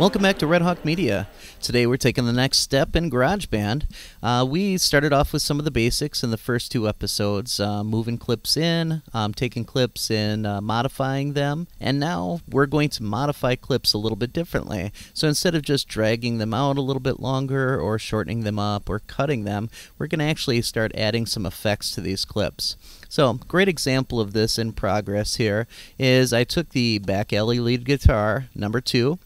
Welcome back to Red Hawk Media. Today we're taking the next step in GarageBand. Uh, we started off with some of the basics in the first two episodes, uh, moving clips in, um, taking clips and uh, modifying them, and now we're going to modify clips a little bit differently. So instead of just dragging them out a little bit longer or shortening them up or cutting them, we're going to actually start adding some effects to these clips. So, great example of this in progress here is I took the back alley lead guitar, number two,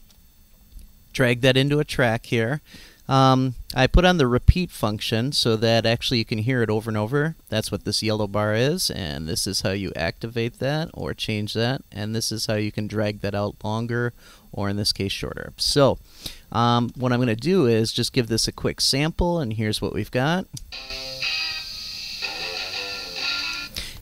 drag that into a track here. Um, I put on the repeat function so that actually you can hear it over and over. That's what this yellow bar is, and this is how you activate that or change that, and this is how you can drag that out longer or in this case shorter. So um, what I'm going to do is just give this a quick sample, and here's what we've got.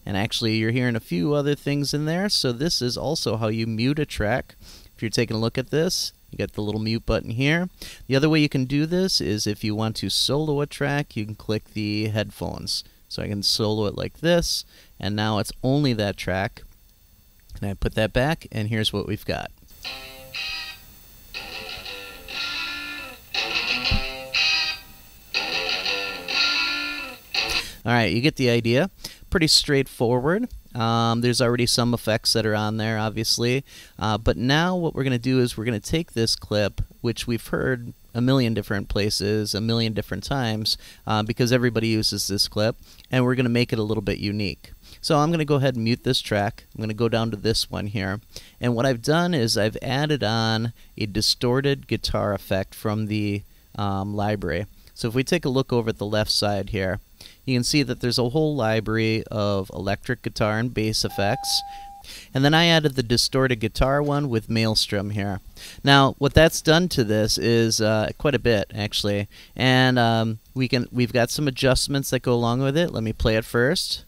And actually, you're hearing a few other things in there, so this is also how you mute a track. If you're taking a look at this, you got the little mute button here. The other way you can do this is if you want to solo a track, you can click the headphones. So I can solo it like this, and now it's only that track. And I put that back, and here's what we've got. All right, you get the idea. Pretty straightforward. Um, there's already some effects that are on there, obviously. Uh, but now what we're going to do is we're going to take this clip, which we've heard a million different places, a million different times, uh, because everybody uses this clip, and we're going to make it a little bit unique. So I'm going to go ahead and mute this track. I'm going to go down to this one here. And what I've done is I've added on a distorted guitar effect from the um, library. So if we take a look over at the left side here, you can see that there's a whole library of electric guitar and bass effects. And then I added the distorted guitar one with Maelstrom here. Now, what that's done to this is uh, quite a bit, actually. And um, we can we've got some adjustments that go along with it. Let me play it first.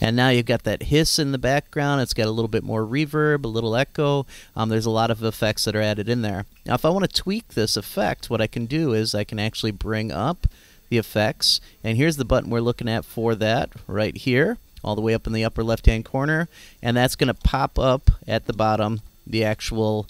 And now you've got that hiss in the background. It's got a little bit more reverb, a little echo. Um, there's a lot of effects that are added in there. Now, if I want to tweak this effect, what I can do is I can actually bring up the effects. And here's the button we're looking at for that right here, all the way up in the upper left-hand corner. And that's going to pop up at the bottom the actual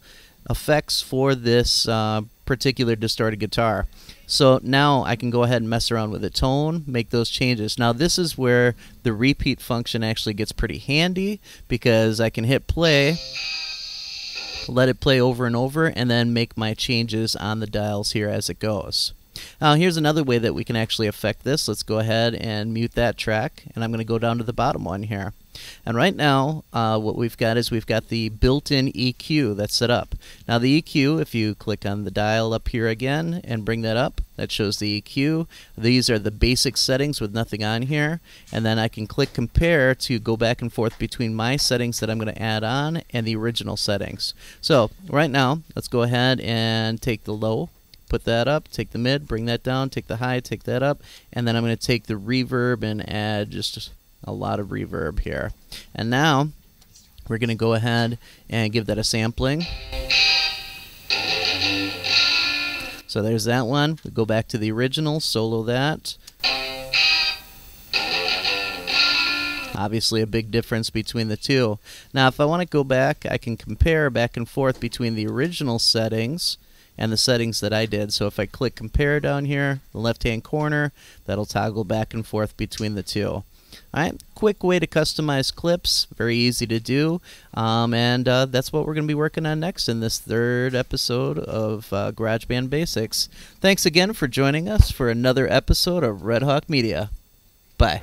effects for this uh, particular distorted guitar. So now I can go ahead and mess around with the tone, make those changes. Now this is where the repeat function actually gets pretty handy because I can hit play, let it play over and over, and then make my changes on the dials here as it goes. Now here's another way that we can actually affect this. Let's go ahead and mute that track, and I'm going to go down to the bottom one here. And right now, uh, what we've got is we've got the built-in EQ that's set up. Now the EQ, if you click on the dial up here again and bring that up, that shows the EQ. These are the basic settings with nothing on here. And then I can click compare to go back and forth between my settings that I'm going to add on and the original settings. So right now, let's go ahead and take the low put that up, take the mid, bring that down, take the high, take that up, and then I'm going to take the reverb and add just a lot of reverb here. And now we're going to go ahead and give that a sampling. So there's that one. We go back to the original, solo that. Obviously a big difference between the two. Now if I want to go back, I can compare back and forth between the original settings and the settings that I did. So if I click compare down here, the left hand corner, that'll toggle back and forth between the two. Alright, quick way to customize clips, very easy to do, um, and uh, that's what we're going to be working on next in this third episode of uh, GarageBand Basics. Thanks again for joining us for another episode of Red Hawk Media. Bye.